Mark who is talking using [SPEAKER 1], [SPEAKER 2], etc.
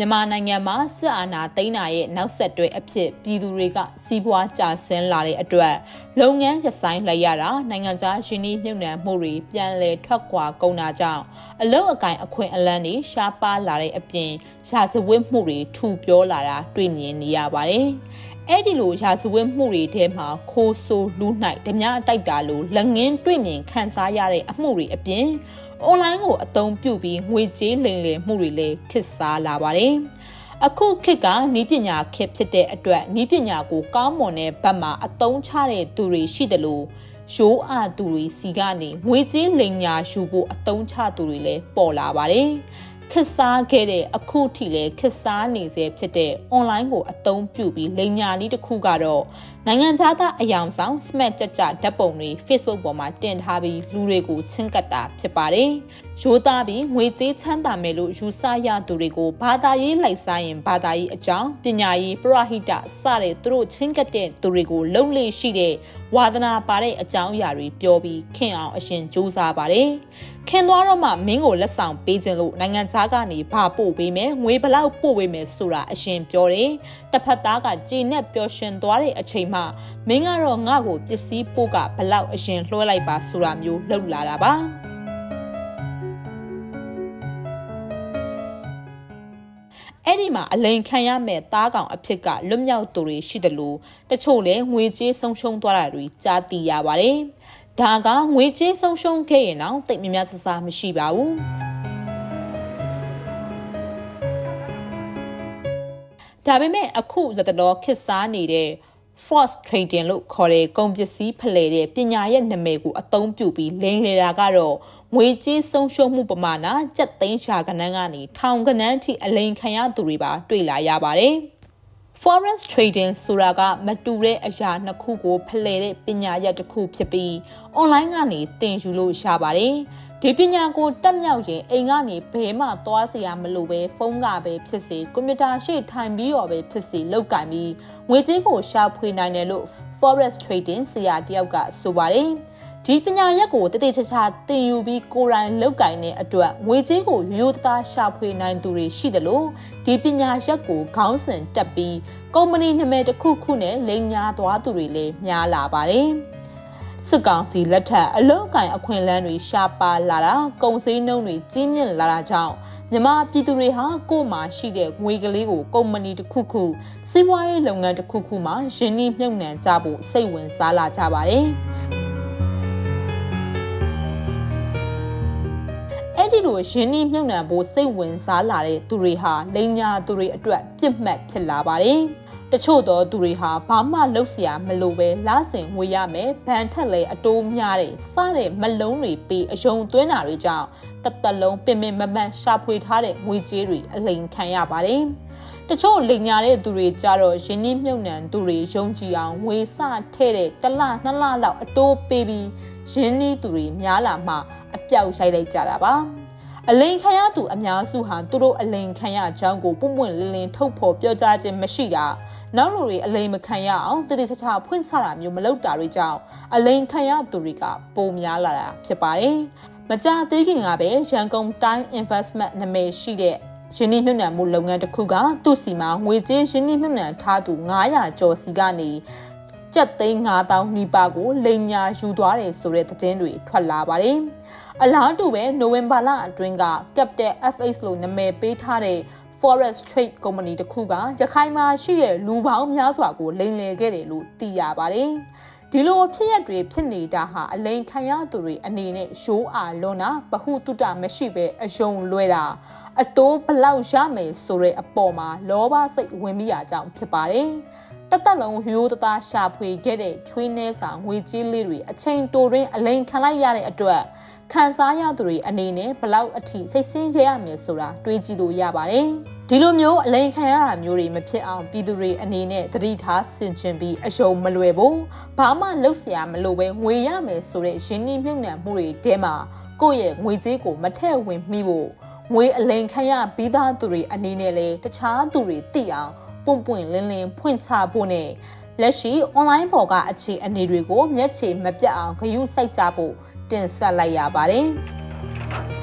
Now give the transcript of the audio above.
[SPEAKER 1] မြန်မာနိုင်ငံမှာစစ်အာဏာသိမ်းတာရဲ့နောက်ဆက်တွဲအဖြစ်ပြည်သူတွေကစီးပွားကျဆင်းလာတဲ့အတွက်လုပ်ငန်းရဆိုင်လိုက်ရတာနိုင်ငံခြားယင်းနှိမ့်နှံမှုတွေပြန်လည်ထွက်ခွာကုန်တာကြောင့်အလုတ်အကင်အခွင့်အလန်းတွေရှားပါလာတဲ့အပြင်ရာဇဝတ်မှုတွေထူပြောလာတာတွေ့မြင်နေရပါတယ်။အဲ့ဒီလိုရာဇဝတ်မှုတွေထဲမှာခိုးဆိုးလူနိုင်ဓမြတိုက်တာလိုလက်ငင်းတွေ့မြင်ခံစားရတဲ့အမှုတွေအပြင် အွန်လိုင်းကိုအသုံးပြုပြီးငွေကြေးလိမ်လည်မှုတွေလည်းခေတ်စားလာပါတယ်။အခုခေတ်ကနီးပညာခေတ်ဖြစ်တဲ့အတွက်နီးပညာကိုကောင်းမွန်တဲ့ဘက်မှာအသုံးချတဲ့သူတွေရှိတယ်လို့ရိုးအသူတွေစီကနေငွေကြေးလိမ်ညာယူဖို့အသုံးချသူတွေလည်းပေါ်လာပါတယ်။ခစ်စားခဲ့တဲ့အခုထိလည်းခစ်စားနေစေဖြစ်တဲ့ online ကိုအသုံးပြုပြီးလိန်ညာနည်းတစ်ခုကတော့ နိုင်ငံခြားသားအယောင်ဆောင် smart ကြကြဓာတ်ပုံတွေ Facebook ပေါ်မှာတင်ထားပြီးလူတွေကိုချင်းကပ်တာဖြစ်ပါတယ်။ရိုးသားပြီးငွေကြေးချမ်းသာမယ်လို့ယူဆရသူတွေကိုဘာသာရေးလိုက်စားရင်ဘာသာရေးအကြောင်းပညာရေးပရဟိတစတဲ့သူတို့ချင်းကပ်တဲ့သူတွေကိုလုံလေရှိတဲ့ဝါသနာပါတဲ့အကြောင်းအရာတွေပြောပြီးခင်အောင်အရှင်စူးစမ်းပါတယ်။ခင်သွားတော့မှမင်းကိုလက်ဆောင်ပေးခြင်းလို့နိုင်ငံခြားကနေဘာပို့ပေးမယ်ငွေဘလောက်ပို့ပေးမယ်ဆိုတာအရှင်ပြောတယ်။တစ်ဖက်သားကကြည်နဲ့ပျော်ရွှင်သွားတဲ့အချိန်မှမင်းကတော့ငါ့ကိုပစ္စည်းပို့ကဘလောက်အရှင်လွှဲလိုက်ပါဆိုတာမျိုးလှုပ်လာတာပါအဲ့ဒီမှာအလိန်ခံရမဲ့သားကောင်အဖြစ်ကလွတ်မြောက်သူတွေရှိတယ်လို့တချို့လည်းငွေကြေးဆုံးရှုံးသွားတာတွေကြားသိရပါတယ်။ဒါကငွေကြေးဆုံးရှုံးခဲ့ရင်တော့တိတ်မြများဆဆမရှိပါဘူး။ဒါပေမဲ့အခုလက်တော်ခစ်စားနေတဲ့ force trading လို့ခေါ်တဲ့ကုန်ပစ္စည်းဖလှယ်တဲ့ပညာရဲ့နာမည်ကိုအသုံးပြုပြီးလိမ်လည်တာကတော့ငွေကြေးဆုံးရှုံးမှုပမာဏကျပ်သိန်းရှာကနန်းကနေထောင်ကနန်းထိအလိမ်ခံရသူတွေပါတွေ့လာရပါတယ်။ forex trading ဆိုတာကမတူတဲ့အရာနှစ်ခုကိုဖလှယ်တဲ့ပညာရပ်တစ်ခုဖြစ်ပြီး online ကနေသင်ယူလို့ရပါတယ်။ဒီပညာကိုတက်မြောက်ရင်အိမ်ကနေဘယ်မှသွားစရာမလိုပဲဖုန်းကပဲဖြစ်စေကွန်ပျူတာရှေ့ထိုင်ပြီးတော့ပဲဖြစ်စေလောက်ကင်ပြီးငွေကြေးကိုရှာဖွေနိုင်တယ်လို့ forex trading ဆရာတယောက်ကဆိုပါတယ် ဒီပညာရက်ကိုတည်တည်ချာချာသင်ယူပြီးကိုယ်တိုင်လောက်ကင်တဲ့အတွက်ငွေကြေးကိုရိုးသားရှာဖွေနိုင်သူတွေရှိတယ်လို့ဒီပညာရက်ကိုခေါင်းစဉ်တက်ပြီးကုမ္ပဏီနာမည်တစ်ခုခုနဲ့လိမ်ညာသွားသူတွေလည်းများလာပါတယ်။စစ်ကောင်စီလက်ထက်အလုံးအကင်အခွင့်အလမ်းတွေရှားပါလာတာကုန်စည်နှုန်းတွေကြီးမြင့်လာတာကြောင့်မြန်မာပြည်သူတွေဟာကိုယ်မှာရှိတဲ့ငွေကလေးကိုကုမ္ပဏီတစ်ခုခုစီးပွားရေးလုပ်ငန်းတစ်ခုခုမှာယင်းနှိမ့်မြုပ်နှံကြဖို့စိတ်ဝင်စားလာကြပါတယ်။ ဒီလိုရင်းနှီးမြုပ်နှံဖို့စိတ်ဝင်စားလာတဲ့သူတွေဟာလိန်ညာသူတွေအတွက်ပြစ်မှတ်ဖြစ်လာပါတယ်။တချို့သောသူတွေဟာဘာမှလုပ်เสียမလိုပဲလဆင်ငွေရမယ်ဗန်ထက်လဲအတိုးများတဲ့စတဲ့မလုံးတွေပေးအယုံသွင်းတာတွေကြောင့်တသက်လုံးပင်ပင်မမတ်ရှာဖွေထားတဲ့ငွေကြေးတွေအလိန်ခံရပါတယ်တချို့လိန်ညာတဲ့သူတွေကြတော့ရင်းနှီးမြုပ်နှံသူတွေယုံကြည်အောင်ငွေစထဲ့တဲ့တစ်လနှစ်လလောက်အတိုးပေးပြီးရင်းနှီးသူတွေများလာမှအပြောက်ရိုက်လိုက်ကြတာပါ အလိန်ခံရသူအများစုဟာသူတို့အလိန်ခံရကြောင်းကိုပွန့်ပွန့်လင်းလင်းထုတ်ဖော်ပြောကြားခြင်းမရှိတာနောက်လူတွေအလိန်မခံရအောင်တည်တည်ချာချာဖွင့်ချတာမျိုးမလုပ်တာတွေကြောင့်အလိန်ခံရသူတွေကပိုများလာတာဖြစ်ပါတယ်။မကြသေးခင်ကပဲရန်ကုန်တိုင်း investment နာမည်ရှိတဲ့ရင်းနှီးမြှုပ်နှံမှုလုပ်ငန်းတစ်ခုကသူ့စီမှာငွေကြေးရင်းနှီးမြှုပ်နှံထားသူ900ကျော်စီကနေ ကျပ်သိန်း9000နီးပါးကိုလိန်ညာယူသွားတယ်ဆိုတဲ့သတင်းတွေထွက်လာပါတယ်။အလားတူပဲနိုဝင်ဘာလအတွင်းက Capital FX လို့နာမည်ပေးထားတဲ့ Forest Trade Company တခုကရခိုင်မှာရှိတဲ့လူပေါင်းများစွာကိုလိမ်လည်ခဲ့တယ်လို့သိရပါတယ်။ ဒီလိုဖြစ်ရပ်တွေဖြစ်နေတာဟာအလိန်ခံရသူတွေအနေနဲ့ရှိုးအားလွန်တာဗဟုတုတမရှိပဲအယုံလွဲတာအတိုးဘလောက်ရမယ်ဆိုတဲ့အပေါ်မှာလောဘစိတ်ဝင်မိရကြောင်းဖြစ်ပါတယ်။တသက်လုံးရိုးသားရှာဖွေခဲ့တဲ့ချွေးနှဲစာငွေကြေးလေးတွေအချိန်တိုတွင်အလိန်ခံလိုက်ရတဲ့အတွက် ခံစားရသူတွေအနေနဲ့ဘလောက်အထိစိတ်ဆင်းရဲရမယ်ဆိုတာတွေးကြည့်လို့ရပါတယ်။ဒီလိုမျိုးအလိန်ခံရတာမျိုးတွေမဖြစ်အောင်ပြည်သူတွေအနေနဲ့သတိထားဆင်ခြင်ပြီးအယုံမလွယ်ဘူး။ဘာမှလုပ်เสียမလို့ပဲငွေရမယ်ဆိုတဲ့ရင်းနှီးမြှုပ်နှံမှုတွေတဲမှာကိုယ့်ရဲ့ငွေကြေးကိုမထည့်ဝင်မိဖို့ငွေအလိန်ခံရပြီးသားသူတွေအနေနဲ့လည်းတခြားသူတွေသိအောင်ပွန့်ပွန့်လင်းလင်းဖွင့်ချဖို့နဲ့လက်ရှိ online ပေါ်ကအခြေအနေတွေကိုမျက်ခြေမပြတ်အောင်ဂရုစိုက်ကြဖို့ တင်ဆက်လိုက်ရပါတယ်။